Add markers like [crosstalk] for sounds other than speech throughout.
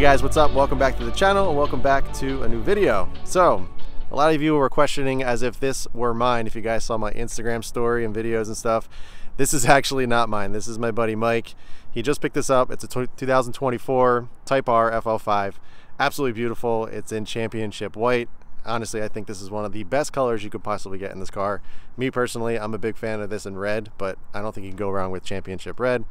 guys, what's up? Welcome back to the channel and welcome back to a new video. So, a lot of you were questioning as if this were mine, if you guys saw my Instagram story and videos and stuff. This is [laughs] actually not mine. This is my buddy Mike. He just picked this up. It's a 2024 Type R FL5. Absolutely beautiful. It's in championship white. Honestly, I think this is one of the best colors you could possibly get in this car. Me personally, I'm a big fan of this in red, but I don't think you can go wrong with championship red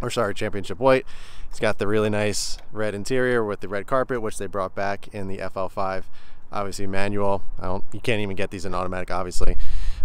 or sorry, championship white. It's got the really nice red interior with the red carpet, which they brought back in the FL5. Obviously manual. I don't, you can't even get these in automatic, obviously.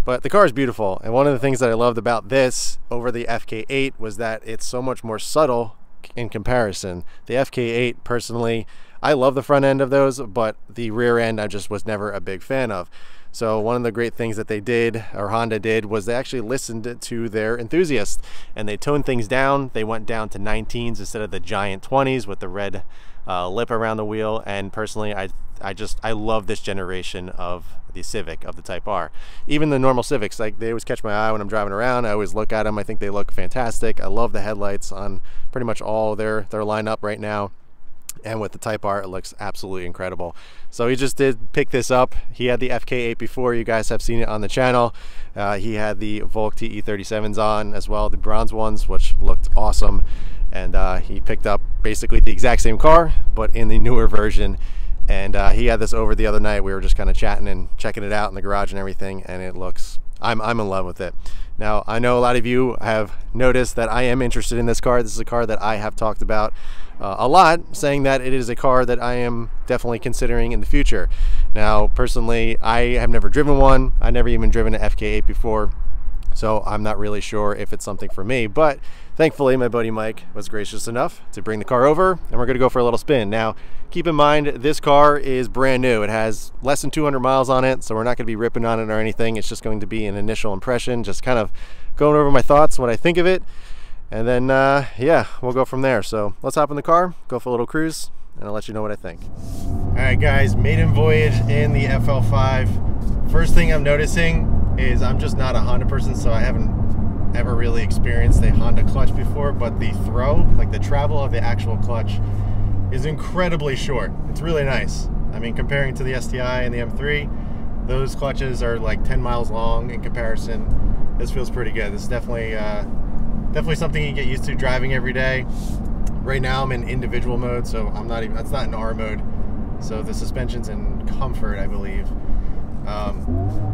But the car is beautiful. And one of the things that I loved about this over the FK8 was that it's so much more subtle in comparison. The FK8, personally, I love the front end of those, but the rear end I just was never a big fan of. So one of the great things that they did, or Honda did, was they actually listened to their enthusiasts and they toned things down. They went down to 19s instead of the giant 20s with the red uh, lip around the wheel. And personally, I I just I love this generation of the Civic of the Type R. Even the normal Civics, like they always catch my eye when I'm driving around. I always look at them. I think they look fantastic. I love the headlights on pretty much all their their lineup right now and with the Type R it looks absolutely incredible. So he just did pick this up. He had the FK8 before, you guys have seen it on the channel. Uh, he had the Volk TE37s on as well, the bronze ones, which looked awesome. And uh, he picked up basically the exact same car, but in the newer version. And uh, he had this over the other night. We were just kind of chatting and checking it out in the garage and everything, and it looks I'm, I'm in love with it. Now, I know a lot of you have noticed that I am interested in this car. This is a car that I have talked about uh, a lot, saying that it is a car that I am definitely considering in the future. Now, personally, I have never driven one. I never even driven an FK8 before. So I'm not really sure if it's something for me, but thankfully my buddy Mike was gracious enough to bring the car over and we're gonna go for a little spin. Now, keep in mind, this car is brand new. It has less than 200 miles on it, so we're not gonna be ripping on it or anything. It's just going to be an initial impression, just kind of going over my thoughts, what I think of it. And then, uh, yeah, we'll go from there. So let's hop in the car, go for a little cruise, and I'll let you know what I think. All right, guys, maiden voyage in the FL5. First thing I'm noticing is I'm just not a Honda person, so I haven't ever really experienced a Honda clutch before, but the throw, like the travel of the actual clutch, is incredibly short. It's really nice. I mean, comparing to the STI and the M3, those clutches are like 10 miles long in comparison. This feels pretty good. This is definitely, uh, definitely something you get used to driving every day. Right now I'm in individual mode, so I'm not even, that's not in R mode. So the suspension's in comfort, I believe. Um,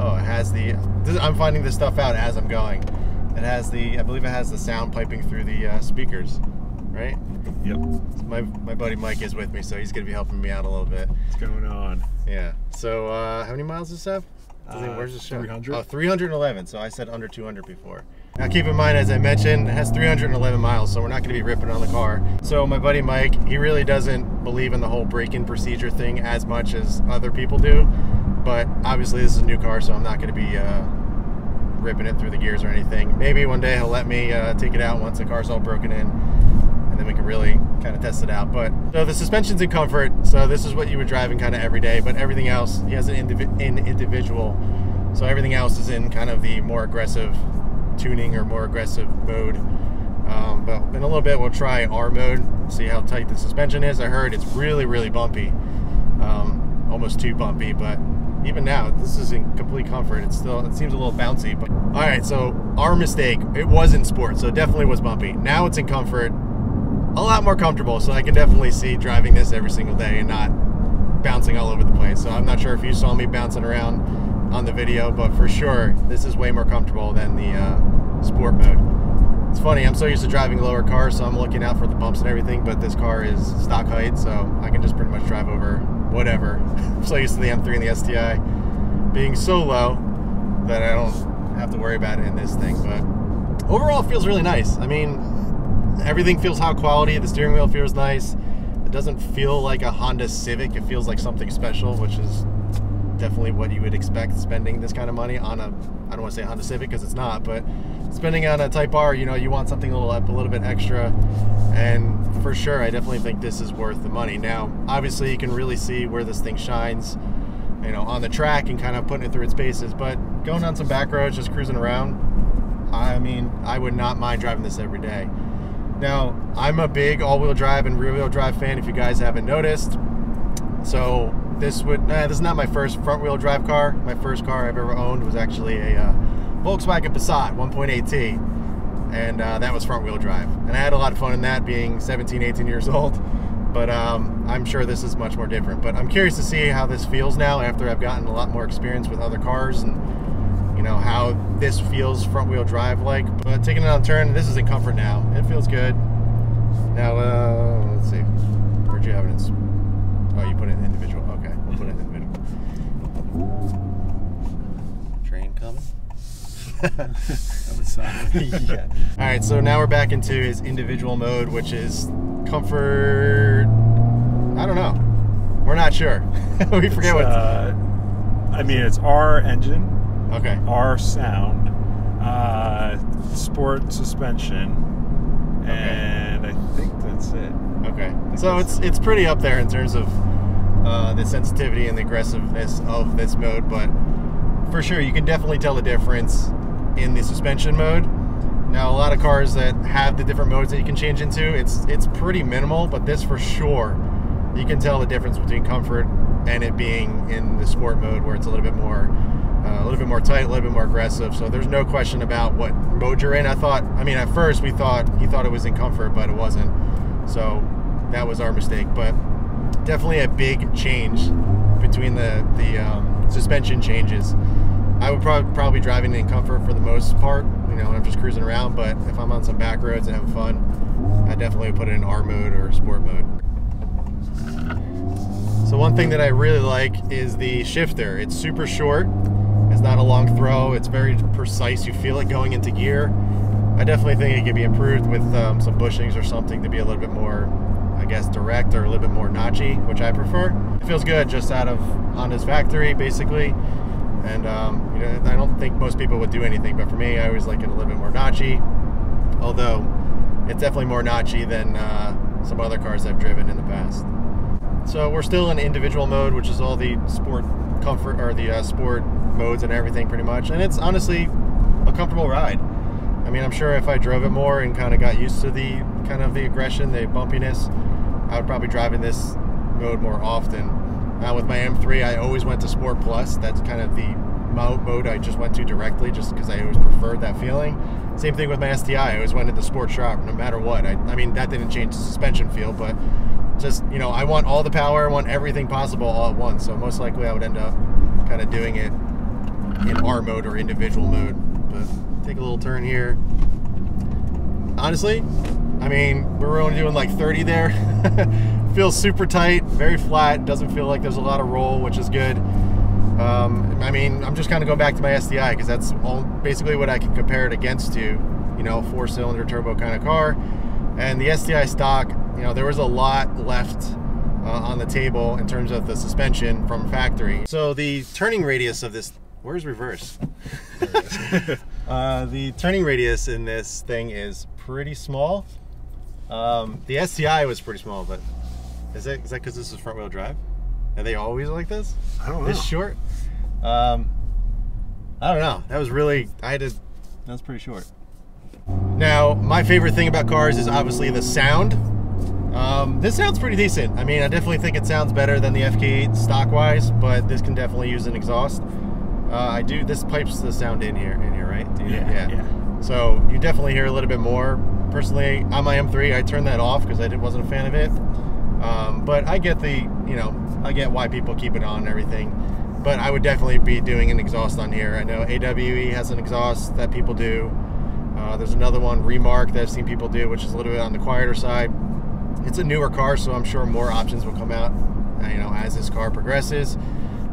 Oh, it has the. This, I'm finding this stuff out as I'm going. It has the. I believe it has the sound piping through the uh, speakers, right? Yep. My my buddy Mike is with me, so he's gonna be helping me out a little bit. What's going on? Yeah. So uh, how many miles does this have? Uh, where's the show? 300. Oh, 311. So I said under 200 before. Now keep in mind, as I mentioned, it has 311 miles, so we're not going to be ripping on the car. So my buddy Mike, he really doesn't believe in the whole break-in procedure thing as much as other people do. But obviously this is a new car, so I'm not going to be uh, ripping it through the gears or anything. Maybe one day he'll let me uh, take it out once the car's all broken in, and then we can really kind of test it out. But so the suspension's in comfort, so this is what you would driving kind of every day. But everything else, he has an indiv in individual, so everything else is in kind of the more aggressive tuning or more aggressive mode. Um, but in a little bit, we'll try R mode, see how tight the suspension is. I heard it's really, really bumpy, um, almost too bumpy, but even now, this is in complete comfort. It's still, it seems a little bouncy, but all right. So our mistake, it was in sport, so it definitely was bumpy. Now it's in comfort, a lot more comfortable. So I can definitely see driving this every single day and not bouncing all over the place. So I'm not sure if you saw me bouncing around on the video, but for sure, this is way more comfortable than the uh, sport mode. It's funny, I'm so used to driving lower cars, so I'm looking out for the bumps and everything, but this car is stock height, so I can just pretty much drive over whatever. I'm so used to the M3 and the STI being so low that I don't have to worry about it in this thing, but overall it feels really nice. I mean, everything feels high quality, the steering wheel feels nice. It doesn't feel like a Honda Civic, it feels like something special, which is definitely what you would expect spending this kind of money on a I don't want to say Honda Civic because it's not, but spending on a Type R, you know, you want something a little up, a little bit extra, and for sure, I definitely think this is worth the money. Now, obviously, you can really see where this thing shines, you know, on the track and kind of putting it through its paces. But going on some back roads, just cruising around, I mean, I would not mind driving this every day. Now, I'm a big all-wheel drive and rear-wheel drive fan. If you guys haven't noticed, so this would nah, this is not my first front-wheel drive car. My first car I've ever owned was actually a uh, Volkswagen Passat 1.8T, and uh, that was front-wheel drive. And I had a lot of fun in that, being 17, 18 years old. But um, I'm sure this is much more different. But I'm curious to see how this feels now after I've gotten a lot more experience with other cars and you know how this feels front-wheel drive like. But taking it on turn, this is in comfort now. It feels good. Now uh, let's see. It? In, oh, you put it in individual. Okay, we'll put it in individual. Train coming. [laughs] [laughs] yeah. All right, so now we're back into his individual mode, which is comfort. I don't know. We're not sure. [laughs] we forget what. Uh, I mean, it's R engine, okay. R sound, uh, sport suspension, and I think that's it. Okay. So it's it's pretty up there in terms of uh, the sensitivity and the aggressiveness of this mode, but for sure you can definitely tell the difference in the suspension mode. Now a lot of cars that have the different modes that you can change into, it's it's pretty minimal, but this for sure you can tell the difference between comfort and it being in the sport mode where it's a little bit more uh, a little bit more tight, a little bit more aggressive. So there's no question about what mode you're in. I thought, I mean, at first we thought he thought it was in comfort, but it wasn't. So that was our mistake. But definitely a big change between the the um, suspension changes. I would probably probably driving in comfort for the most part. You know, I'm just cruising around. But if I'm on some back roads and having fun, I definitely put it in R mode or sport mode. So one thing that I really like is the shifter. It's super short. It's not a long throw. It's very precise. You feel it going into gear. I definitely think it could be improved with um, some bushings or something to be a little bit more, guess, direct or a little bit more notchy, which I prefer. It feels good just out of Honda's factory, basically. And um, you know, I don't think most people would do anything, but for me, I always like it a little bit more notchy. Although it's definitely more notchy than uh, some other cars I've driven in the past. So we're still in individual mode, which is all the sport comfort or the uh, sport modes and everything pretty much. And it's honestly a comfortable ride. I mean, I'm sure if I drove it more and kind of got used to the kind of the aggression, the bumpiness, I would probably drive in this mode more often. Now with my M3, I always went to Sport Plus. That's kind of the mode I just went to directly just because I always preferred that feeling. Same thing with my STI. I always went into the Sport Sharp no matter what. I, I mean, that didn't change the suspension feel, but just, you know, I want all the power, I want everything possible all at once. So most likely I would end up kind of doing it in R mode or individual mode. But take a little turn here. Honestly, I mean, we're only doing like 30 there. [laughs] Feels super tight, very flat. Doesn't feel like there's a lot of roll, which is good. Um, I mean, I'm just kind of going back to my STI because that's all basically what I can compare it against to, you know, four cylinder turbo kind of car. And the STI stock, you know, there was a lot left uh, on the table in terms of the suspension from factory. So the turning radius of this, where's reverse? [laughs] uh, the turning radius in this thing is pretty small. Um, the STI was pretty small, but is that is that because this is front wheel drive? Are they always like this? I don't know. This short? Um, I don't know. That was really I had to. That was pretty short. Now, my favorite thing about cars is obviously the sound. Um, this sounds pretty decent. I mean, I definitely think it sounds better than the FK8 stock-wise, but this can definitely use an exhaust. Uh, I do. This pipes the sound in here, in here, right? You, Yeah, yeah. So you definitely hear a little bit more. Personally, on my M3, I turned that off because I wasn't a fan of it. Um, but I get the, you know, I get why people keep it on and everything. But I would definitely be doing an exhaust on here. I know AWE has an exhaust that people do. Uh, there's another one, Remark, that I've seen people do, which is a little bit on the quieter side. It's a newer car, so I'm sure more options will come out, uh, you know, as this car progresses.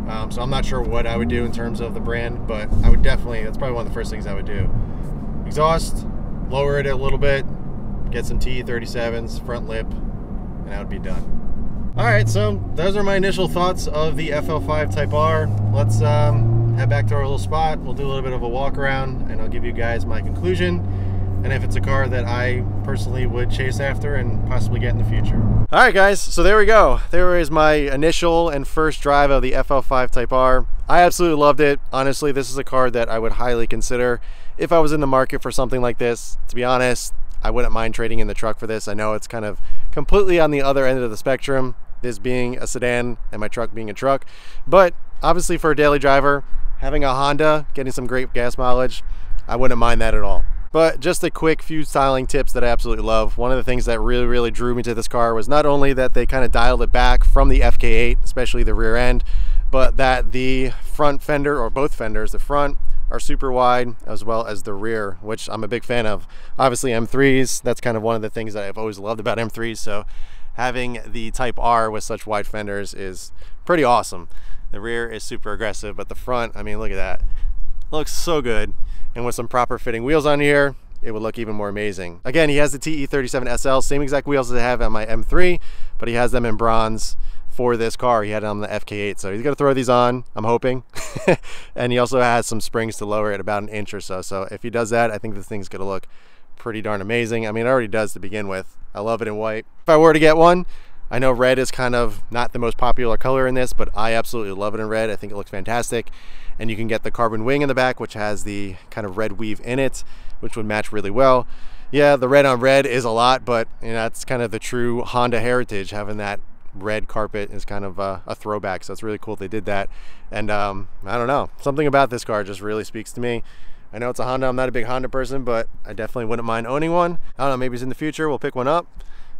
Um, so I'm not sure what I would do in terms of the brand, but I would definitely, that's probably one of the first things I would do. Exhaust, lower it a little bit, get some T37s, front lip, and I would be done. All right, so those are my initial thoughts of the FL5 Type R. Let's um, head back to our little spot. We'll do a little bit of a walk around, and I'll give you guys my conclusion and if it's a car that I personally would chase after and possibly get in the future. All right, guys, so there we go. There is my initial and first drive of the FL5 Type R. I absolutely loved it. Honestly, this is a car that I would highly consider if I was in the market for something like this. To be honest, I wouldn't mind trading in the truck for this. I know it's kind of completely on the other end of the spectrum, this being a sedan and my truck being a truck. But obviously for a daily driver, having a Honda, getting some great gas mileage, I wouldn't mind that at all. But just a quick few styling tips that I absolutely love. One of the things that really, really drew me to this car was not only that they kind of dialed it back from the FK8, especially the rear end, but that the front fender or both fenders, the front are super wide as well as the rear, which I'm a big fan of. Obviously M3s, that's kind of one of the things that I've always loved about M3s. So having the Type R with such wide fenders is pretty awesome. The rear is super aggressive, but the front, I mean, look at that. Looks so good. And with some proper fitting wheels on here, it would look even more amazing. Again, he has the TE37 SL, same exact wheels as I have on my M3, but he has them in bronze for this car. He had it on the FK8, so he's gonna throw these on, I'm hoping. [laughs] and he also has some springs to lower it about an inch or so. So if he does that, I think this thing's gonna look pretty darn amazing. I mean, it already does to begin with. I love it in white. If I were to get one, I know red is kind of not the most popular color in this, but I absolutely love it in red. I think it looks fantastic. And you can get the carbon wing in the back, which has the kind of red weave in it, which would match really well. Yeah, the red on red is a lot, but you know, that's kind of the true Honda heritage, having that red carpet is kind of a, a, throwback. So it's really cool they did that. And um, I don't know, something about this car just really speaks to me. I know it's a Honda. I'm not a big Honda person, but I definitely wouldn't mind owning one. I don't know, maybe it's in the future we'll pick one up,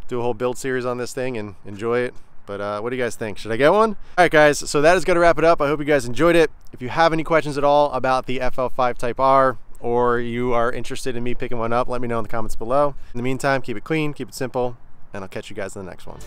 do a whole build series on this thing and enjoy it. But uh, what do you guys think? Should I get one? All right, guys, so that is going to wrap it up. I hope you guys enjoyed it. If you have any questions at all about the FL5 Type R, or you are interested in me picking one up, let me know in the comments below. In the meantime, keep it clean, keep it simple, and I'll catch you guys in the next one.